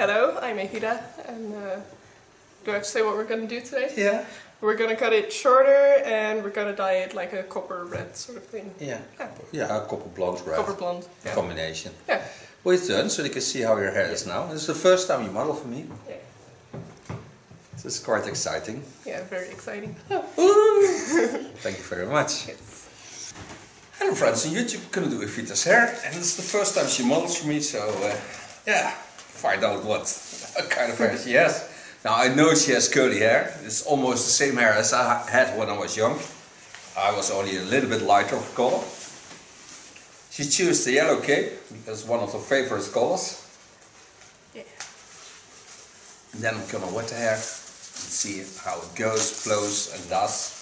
Hello, I'm Evita, and uh, do I have to say what we're going to do today? Yeah. We're going to cut it shorter, and we're going to dye it like a copper red sort of thing. Yeah. Yeah. Yeah, copper blonde red. Copper blonde. Yeah. Combination. Yeah. Well, it's done, so you can see how your hair is now. This is the first time you model for me. Yeah. This is quite exciting. Yeah, very exciting. Thank you very much. Yes. Hello friends, on YouTube we're gonna do Evita's hair and it's the first time she models for me, so uh, yeah, find out what kind of hair she has. Now I know she has curly hair, it's almost the same hair as I had when I was young. I was only a little bit lighter of color. She chose the yellow cape because one of her favorite colors. Yeah. And then I'm gonna wet the hair and see how it goes, flows and does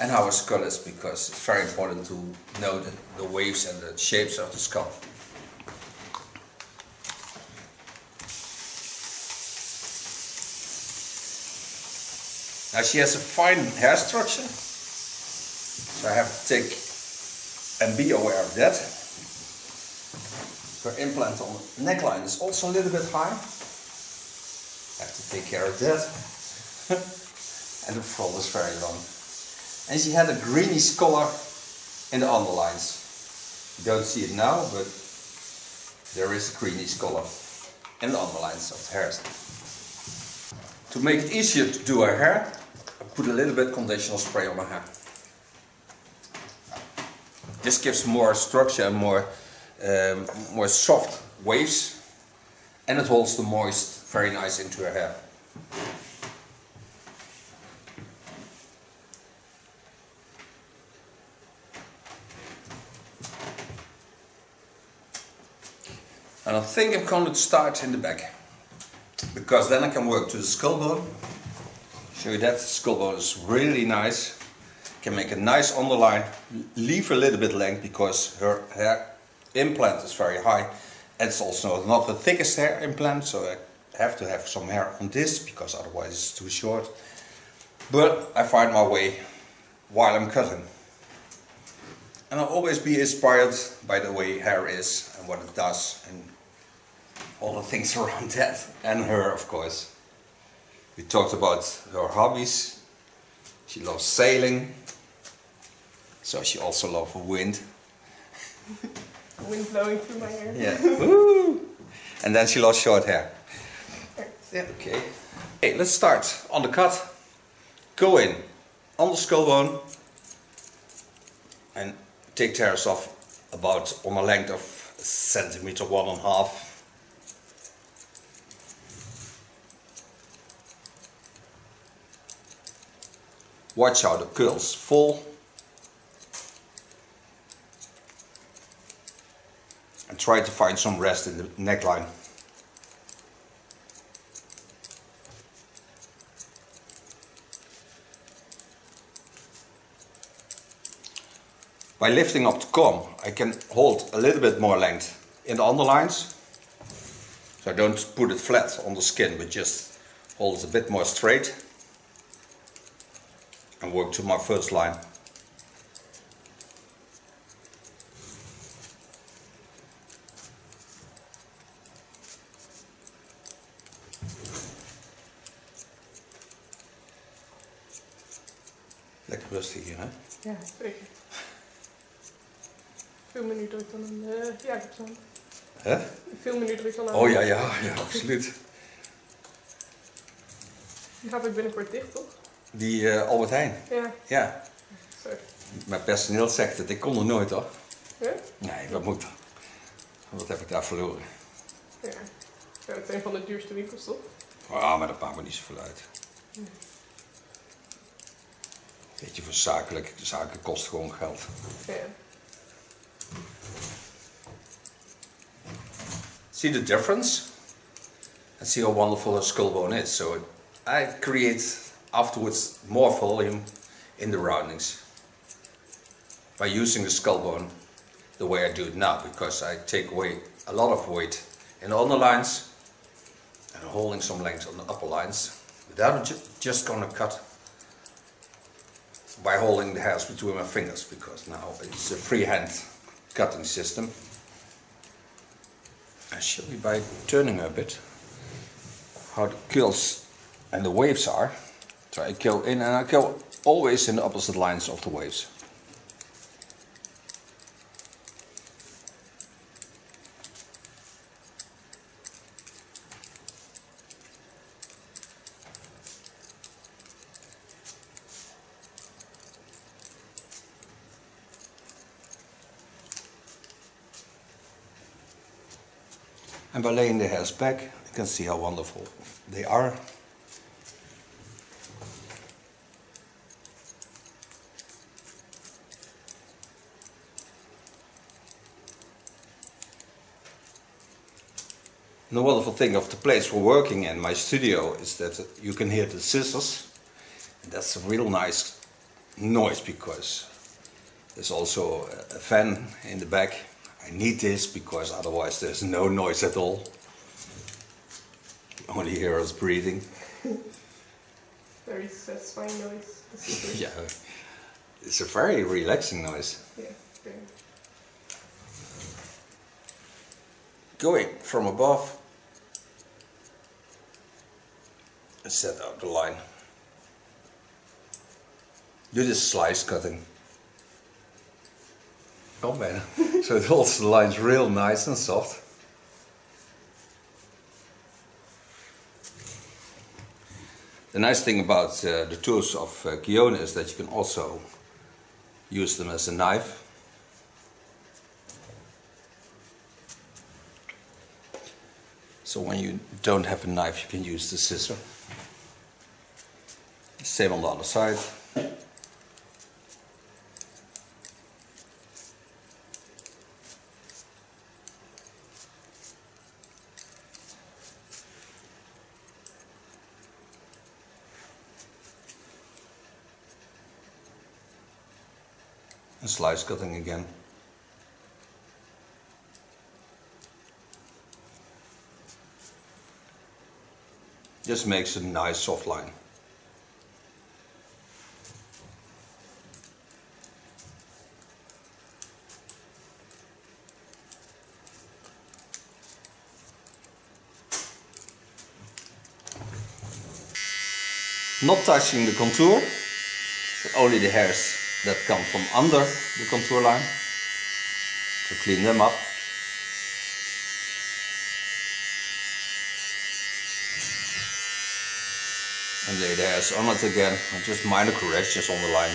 and how it's colors because it's very important to know the, the waves and the shapes of the scalp. Now she has a fine hair structure, so I have to take and be aware of that. Her implant on the neckline is also a little bit high. I have to take care of that. and the front is very long. And she had a greenish color in the underlines. You don't see it now, but there is a greenish color in the underlines of the hair. To make it easier to do her hair, put a little bit conditioner spray on my hair. This gives more structure and more, um, more soft waves and it holds the moist very nice into her hair. And I think I'm going to start in the back. Because then I can work to the skull bone. You that skull bone is really nice. Can make a nice underline. Leave a little bit length because her hair implant is very high. It's also not the thickest hair implant. So I have to have some hair on this because otherwise it's too short. But I find my way while I'm cutting. And I'll always be inspired by the way hair is and what it does and all the things around that. And her, of course. We talked about her hobbies. She loves sailing. So she also loves wind. Wind blowing through my hair. Yeah. Woo! And then she loves short hair. Yeah, okay. Okay, let's start on the cut. Go in on the skull bone and take the hairs off about on a length of centimeter, one and a half. Watch how the curls fall. And try to find some rest in the neckline. By lifting up the comb, I can hold a little bit more length in the underlines. So I don't put it flat on the skin, but just hold it a bit more straight. And work to my first line. Lekker rustig hier, hè? Ja, zeker. Veel minder druk dan een uh, Jacobson. Hè? Veel minder druk dan een Oh ja, ja, ja, absoluut. Die gaat ook binnenkort dicht, toch? Die eh, Albert Heijn. Ja, Ja, mijn personeel zegt het. Ik kon er nooit hoor. Ja? Nee, wat moet. Wat heb ik daar verloren? Ja. ja. Het is een van de duurste winkels, toch? Ah, maar dat maakt me niet zoveel uit. Weet je, voor zakelijk, zaken kost gewoon geld. Ja. See the difference? And see how wonderful her skull bone is. So I create afterwards more volume in the roundings by using the skull bone the way I do it now because I take away a lot of weight in the underlines and holding some length on the upper lines. Then I'm ju- just gonna cut by holding the hairs between my fingers because now it's a freehand cutting system. I show you by turning a bit. how the curls and the waves are. So I go in and I go always in the opposite lines of the waves. And by laying the hairs back, you can see how wonderful they are. And the wonderful thing of the place we're working in, my studio, is that you can hear the scissors. And that's a real nice noise because there's also a fan in the back. I need this because otherwise there's no noise at all. You only hear us breathing. Very satisfying noise. yeah, it's a very relaxing noise. Yeah, very. Going from above and set out the line. Do this slice cutting. Oh man, so it holds the lines real nice and soft. The nice thing about uh, the tools of uh, Kione is that you can also use them as a knife. So when you don't have a knife, you can use the scissor. Same on the other side. And slice cutting again. Just makes a nice soft line. Not touching the contour, only the hairs that come from under the contour line to clean them up. On it again, just minor corrections on the line.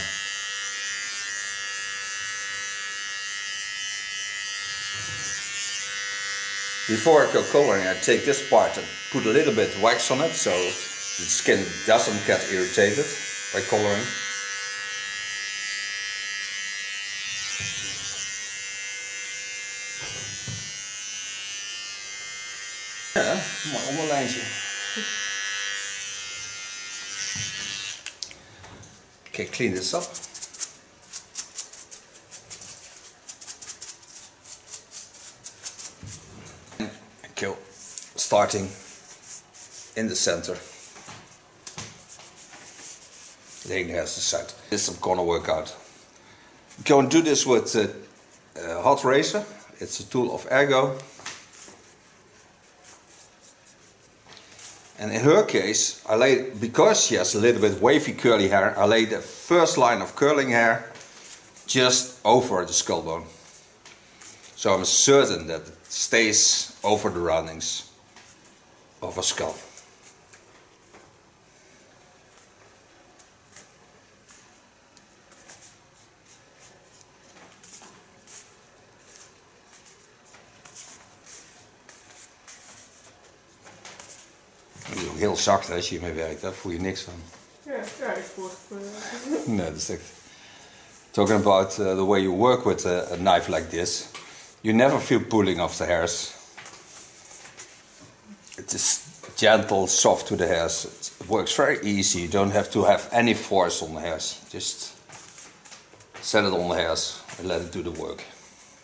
Before I go coloring, I take this part and put a little bit wax on it so the skin doesn't get irritated by coloring. Ja, mooi onderlijntje. Okay, clean this up. Okay, starting in the center. Laying the hairs aside. This is to work out. Go and do this with a, a hot razor. It's a tool of Ergo. And in her case, I lay because she has a little bit wavy curly hair, I lay the first line of curling hair just over the skull bone. So I'm certain that it stays over the roundings of a skull. Heel zacht als je hiermee werkt, daar voel je niks van. Ja, ja, ik voel het. No, dat is. Talking about uh, the way you work with a, a knife like this, you never feel pulling of the hairs. It is gentle, soft to the hairs. It works very easy. You don't have to have any force on the hairs. Just set it on the hairs and let it do the work.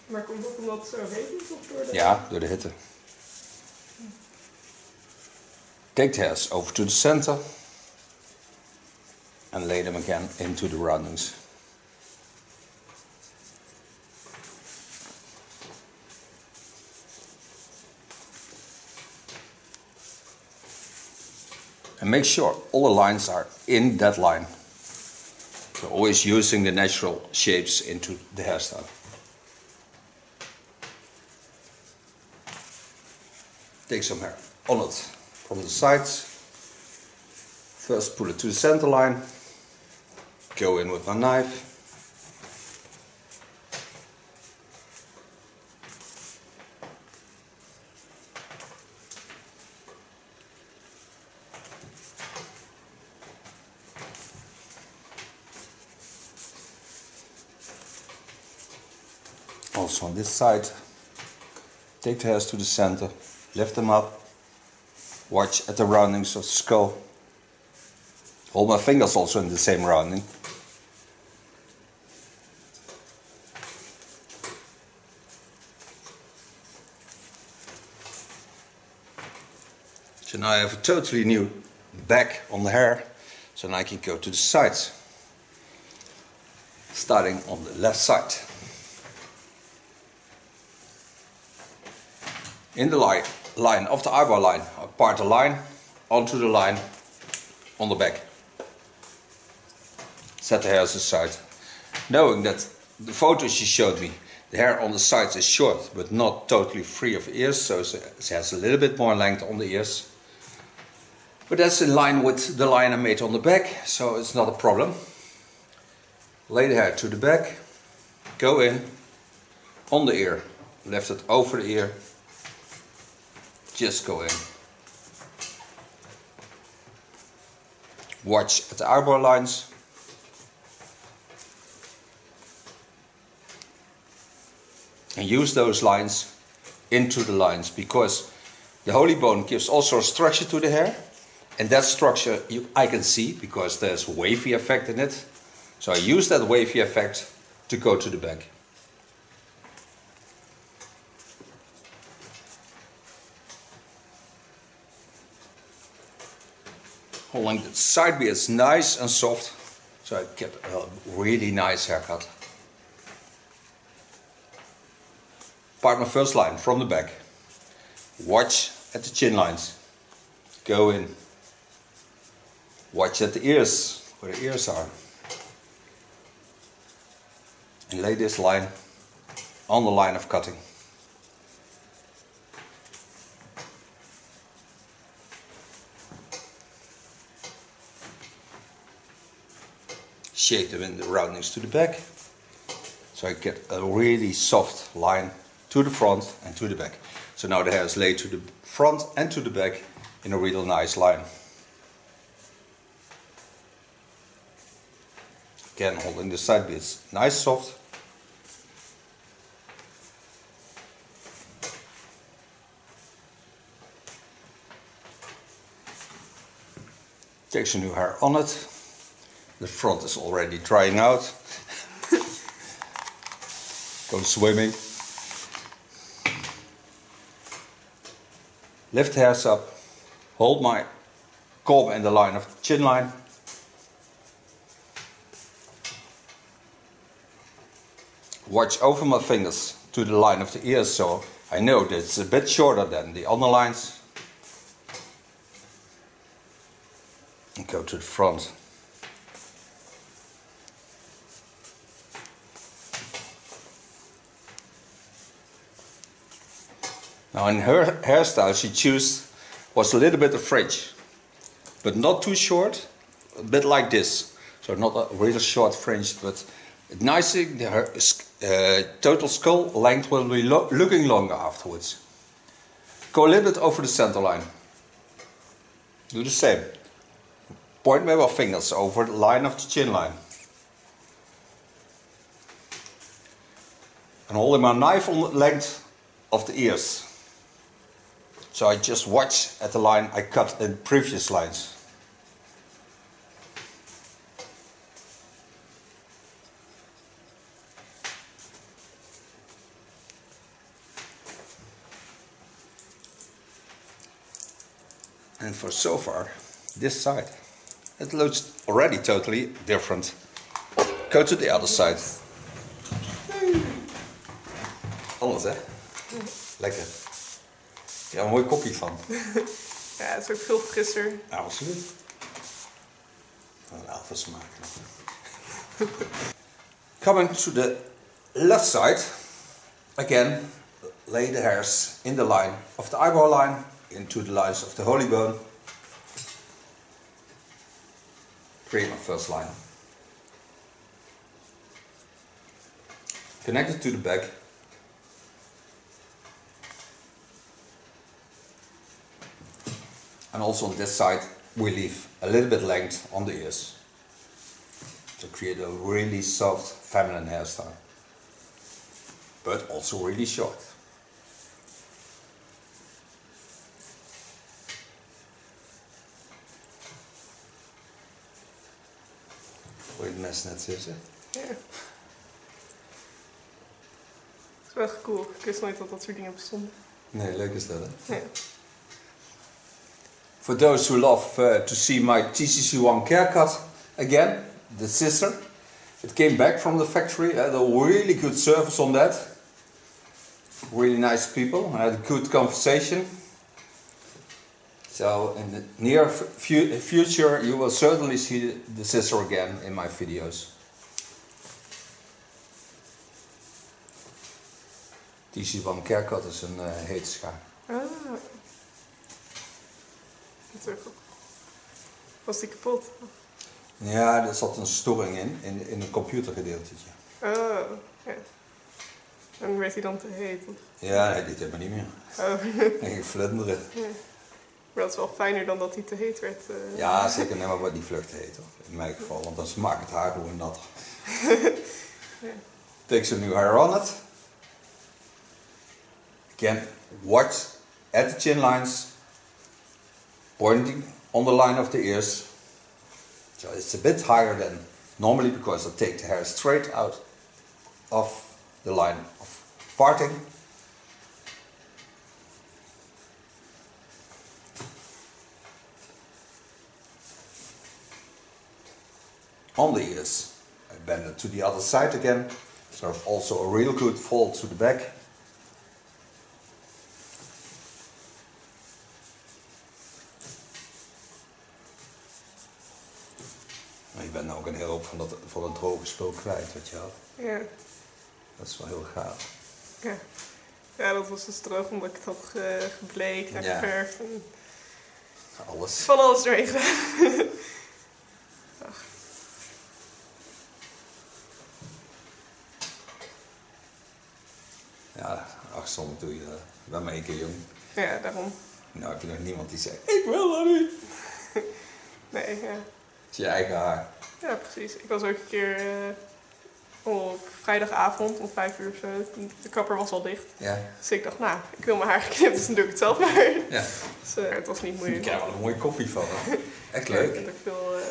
Maar komt dat omdat het zo heet is of door de... Ja, door de hitte. Take the hairs over to the center and lay them again into the roundings. And make sure all the lines are in that line. So always using the natural shapes into the hairstyle. Take some hair on it from the sides. First pull it to the center line. Go in with my knife. Also on this side, take the hairs to the center, lift them up, watch at the roundings of the skull. Hold my fingers also in the same rounding. Now I have a totally new back on the hair, so now I can go to the sides. Starting on the left side. in the line, line of the eyebrow line, part the line onto the line on the back. Set the hairs aside. Knowing that the photos she showed me, the hair on the sides is short, but not totally free of ears, so it has a little bit more length on the ears. But that's in line with the line I made on the back, so it's not a problem. Lay the hair to the back, go in on the ear, left it over the ear, just go in. Watch at the eyebrow lines. And use those lines into the lines because the holy bone gives also a structure to the hair and that structure you, I can see because there's a wavy effect in it. So I use that wavy effect to go to the back. holding oh, the side beards nice and soft so I get a really nice haircut. Part my first line from the back. Watch at the chin lines. Go in. Watch at the ears, where the ears are. And lay this line on the line of cutting. shape them in the roundings to the back. So I get a really soft line to the front and to the back. So now the hair is laid to the front and to the back in a real nice line. Again holding the side bits nice soft. Take some new hair on it. The front is already drying out. Go swimming. Lift hairs up. Hold my comb in the line of the chin line. Watch over my fingers to the line of the ears so I know that it's a bit shorter than the other lines. And go to the front. Now in her hairstyle she chose was a little bit of fringe, but not too short, a bit like this. So not a really short fringe, but nice. Her uh, total skull length will be lo looking longer afterwards. Go a little bit over the center line. Do the same. Point my fingers over the line of the chin line. And holding my knife on the length of the ears. So I just watch at the line I cut in previous lines. For so far, this side, it looks already totally different. Go to the other side. Alles hè? Lekker. Ja, een mooi kopje van. Ja, het is ook veel frisser. Absoluut. Een alpha smaak. Coming to the left side, again, lay the hairs in the line of the eyebrow line, into the lines of the holy bone. Create my first line. Connect it to the back. And also on this side, we leave a little bit length on the ears to create a really soft feminine hairstyle, but also really short. Je het mes net zitten? Ja. Het is wel echt cool. Ik wist nooit dat dat soort dingen bestonden. Nee, leuk is dat hè? Ja. For those who love uh, to see my TCC1 haircut again, the sister, it came back from the factory. I had a really good service on that. Really nice people. I had a good conversation. So in the near fu- future, you will certainly see the sister again in my videos. TC1 haircut is een uh, hete schaar. Ah. Dat is ook. Was die kapot? Ja, er zat een storing in, in, in een computergedeeltetje. Oh, ja. En werd hij dan te heet? Ja, hij deed helemaal niet meer. Oh, En ging vlinderen. Maar dat is wel fijner dan dat hij te heet werd. eh. Ja, zeker. Nee, maar wordt niet vlucht heet. In mijn geval, want dan maakt het haar gewoon nat. Take some new hair on it. Again, watch at the chin lines, pointing on the line of the ears. So it's a bit higher than normally because I take the hair straight out of the line of parting. On the ears. I bend it to the other side again. There's also a real good fall to the back. Maar je bent nou ook een hele hoop van, dat, van het droge spul kwijt wat je had. Ja. Dat is wel heel gaaf. Ja. ja, dat was dus droog omdat ik het had ge- gebleekt en Ja. geverfd. En Alles. van alles doorheen gedaan. Ja, ach, soms doe je dat. Ik maar één keer jong. Ja, daarom. Nou heb je nog niemand die zegt, ik wil dat niet. Nee, ja. Het is je eigen haar. Ja, precies. Ik was ook een keer eh, op vrijdagavond om vijf uur of zo. De kapper was al dicht. Ja. Dus ik dacht, nou, ik wil mijn haar geknipt, dus dan doe ik het zelf maar. ja. Dus eh, het was niet moeilijk. krijgt wel een mooie koffie van. hè? Echt Ik leuk. vind ook veel... eh,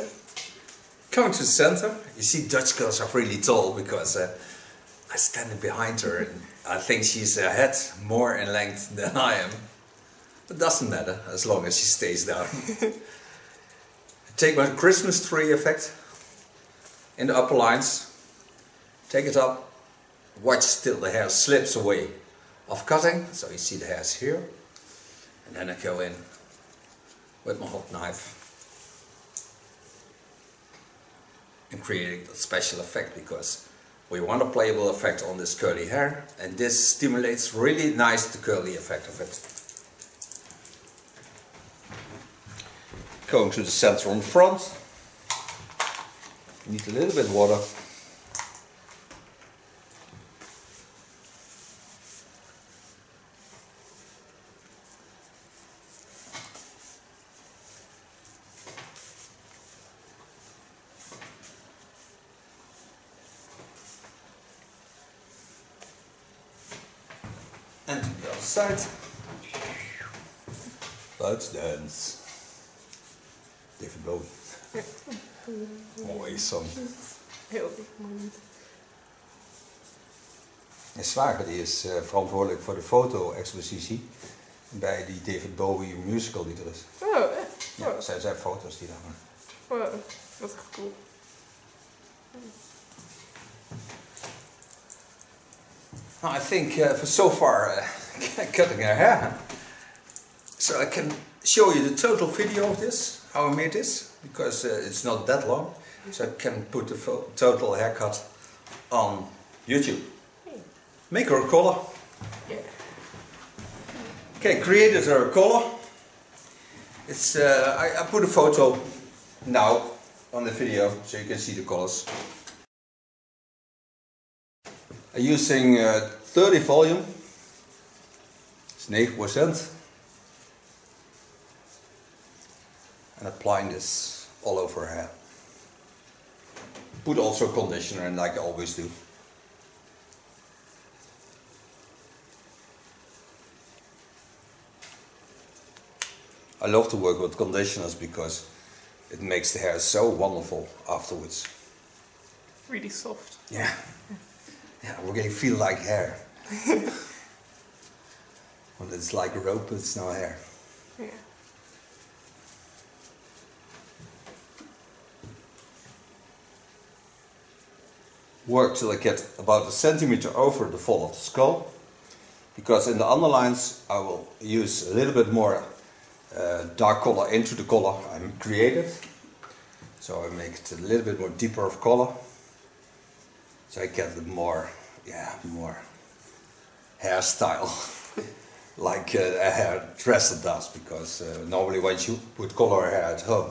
Coming to the center, you see Dutch girls are really tall because uh, I'm standing behind her and I think she's a head more in length than I am. It doesn't matter as long as she stays down. Take my Christmas tree effect. In the upper lines, take it up, watch till the hair slips away of cutting, so you see the hairs here, and then I go in with my hot knife. And creating that special effect because we want a playable effect on this curly hair and this stimulates really nice the curly effect of it. Going to the center on front. Need a little bit water. Let's dance. David Bowie. Mooi song. heel niet. Mijn zwager die is eh, verantwoordelijk voor de foto-expositie bij die David Bowie musical die er is. Oh, echt? Ja, Oh, zij zijn foto's die daar hangen. wow. Wat echt cool. Well, I think uh, for so far uh, cutting her hair, so I can show you the total video of this, how I made this, because uh, it's not that long, so I can put the total haircut on YouTube. Make her a collar. Okay, created her collar. It's uh, I, I put a photo now on the video so you can see the colors. I'm using uh, 30 volume. It's 9%. And applying this all over her hair. Put also conditioner in like I always do. I love to work with conditioners because it makes the hair so wonderful afterwards. Really soft. Yeah. Yeah, we're gonna feel like hair. when it's like rope, it's no hair. Yeah. Work till I get about a centimeter over the fall of the skull. Because in the underlines I will use a little bit more uh, dark color into the color I created. So I make it a little bit more deeper of color. So I get the more, yeah, more hairstyle like uh, a hairdresser does. Because uh, normally when you put color hair at home,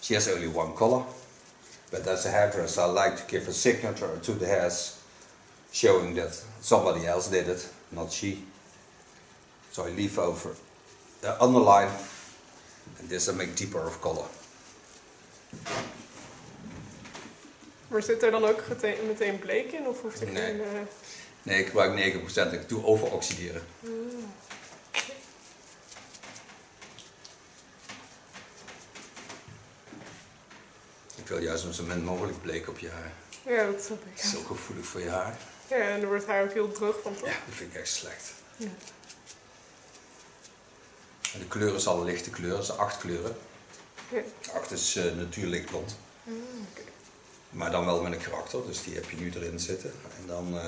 she has only one color. But as a hairdresser, I like to give a signature to the hairs, showing that somebody else did it, not she. So I leave over the underline, and this I make deeper of color. Maar zit er dan ook meteen bleek in? Of hoeft er Nee. geen... eh, Nee, ik gebruik 9%, ik doe overoxideren. Ik wil juist zo min mogelijk bleek op je haar. Ja, dat snap ik. Het is zo gevoelig voor je haar. Ja, en er wordt haar ook heel droog van, toch? Ja, dat vind ik echt slecht. Ja. En de kleur is al een lichte kleur, het zijn acht kleuren. Ja. Acht is uh, natuurlijk blond. Maar dan wel met een karakter, dus die heb je nu erin zitten. En dan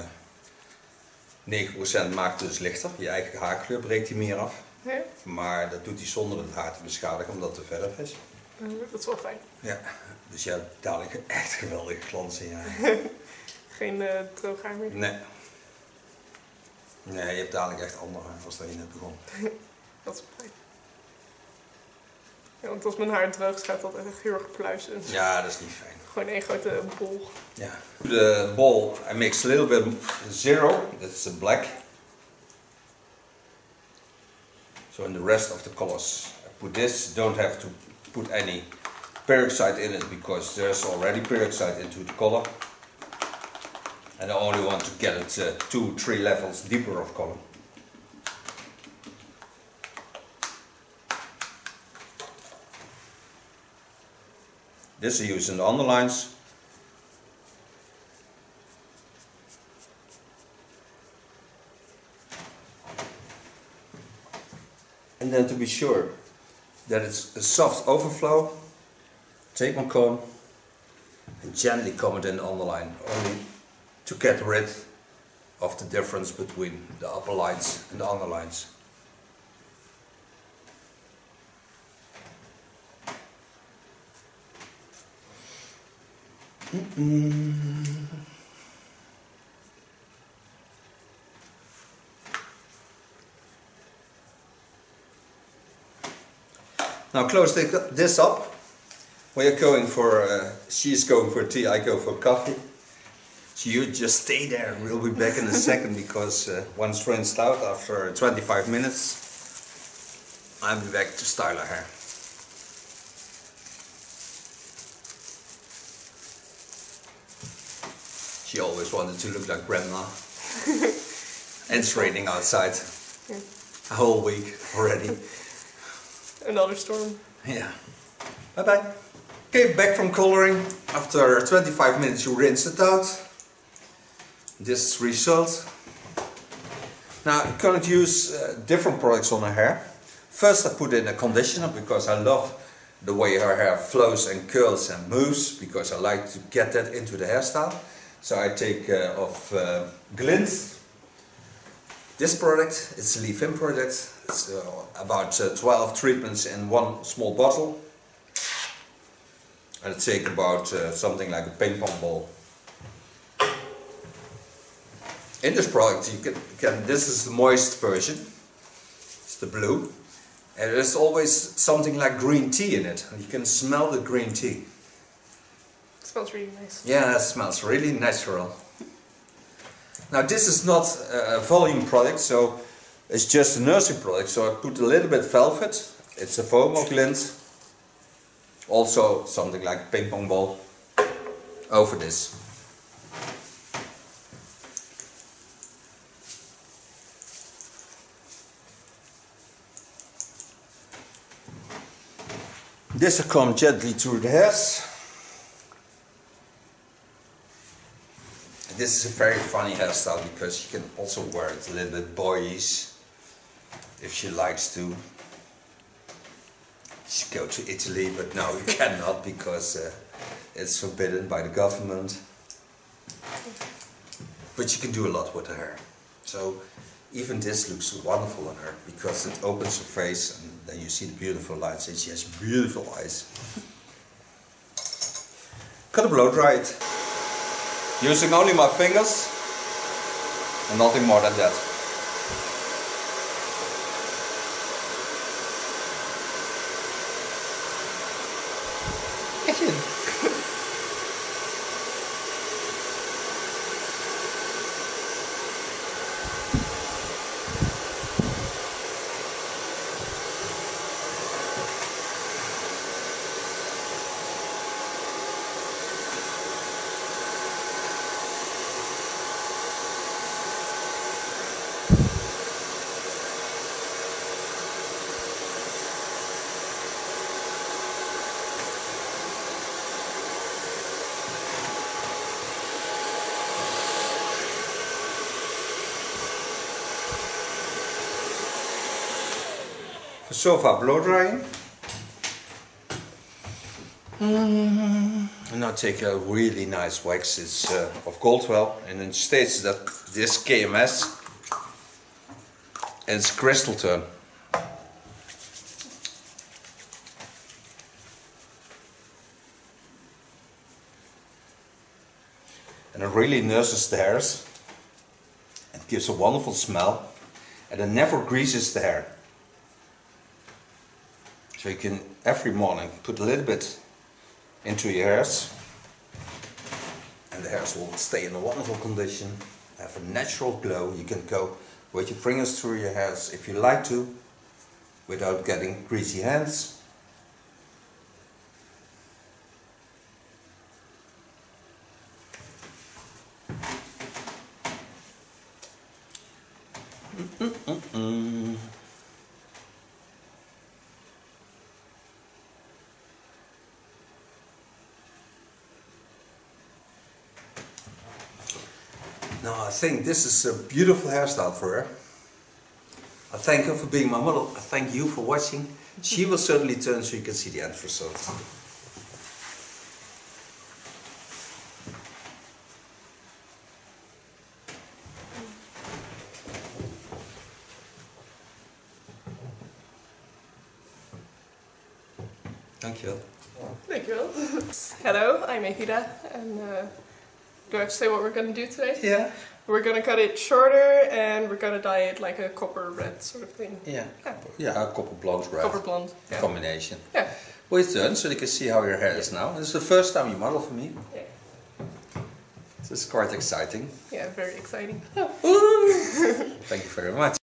eh 9% maakt het dus lichter. Je eigen haarkleur breekt hij meer af. Ja? Maar dat doet hij zonder het haar te beschadigen, omdat het te verf is. Mm, Dat is wel fijn. Ja, dus je hebt dadelijk een echt geweldige glans in je haar. Geen eh droog haar meer. Nee. Nee, je hebt dadelijk echt ander haar als dat je net begon. Dat is fijn. Ja, want als mijn haar droog is, gaat dat echt heel erg pluizen. Ja, dat is niet fijn. Gewoon één grote bol. Yeah. The ball, I mix a little bit zero, that's the black. So in the rest of the colors, I put this, don't have to put any peroxide in it because there's already peroxide into the color. And I only want to get it uh, two, three levels deeper of color. This I use in the underlines. And then to be sure that it's a soft overflow, take my comb and gently comb it in on the line, only to get rid of the difference between the upper lines and the underlines. Now close this up. We are going for, uh, she's going for tea, I go for coffee. So you just stay there, we'll be back in a second because uh, once rinsed out after 25 minutes, I'll be back to style her hair. She always wanted to look like grandma. and it's raining outside. A whole week already. Another storm. Yeah. Bye bye. Okay, back from coloring. After 25 minutes you rinse it out. This result. Now I'm going use uh, different products on her hair. First I put in a conditioner because I love the way her hair flows and curls and moves because I like to get that into the hairstyle. So I take uh, of uh, GLYNT This product, it's a leave-in product. It's uh, about uh, 12 treatments in one small bottle. And it takes about uh, something like a ping pong ball. In this product, you can, can, this is the moist version. It's the blue. And there's always something like green tea in it. You can smell the green tea. It smells really nice. Yeah, it smells really natural. Now this is not a volume product, so it's just a nursing product. So I put a little bit of velvet. It's a foam glint. Also something like ping pong ball over this. This will come gently through the hairs. This is a very funny hairstyle because you can also wear it a little bit boyish if she likes to. Go to Italy, but no, you cannot because uh, it's forbidden by the government. But you can do a lot with her hair. So even this looks wonderful on her because it opens her face and then you see the beautiful lights and she has beautiful eyes. Gonna blow dry it. Using only my fingers and nothing more than that. So far blow drying. And I take a really nice wax it's, uh, of Goldwell and it states that this KMS is crystal tone. And it really nurses the hairs. It gives a wonderful smell and it never greases the hair. So you can every morning put a little bit into your hairs and the hairs will stay in a wonderful condition, have a natural glow. You can go with your fingers through your hairs if you like to without getting greasy hands. I think this is a beautiful hairstyle for her. I thank her for being my model. I thank you for watching. She will certainly turn so you can see the end result. Dankjewel. Dankjewel. Hello, I'm Evita and uh, do I have to say what we're going to do today? Yeah. We're going to cut it shorter and we're going to dye it like a copper red sort of thing. Yeah. Yeah. Yeah, a copper blonde red. Copper blonde. Yeah. Combination. Yeah. Well, it's done, so you can see how your hair is now. This is the first time you model for me. Yeah. This is quite exciting. Yeah, very exciting. Thank you very much.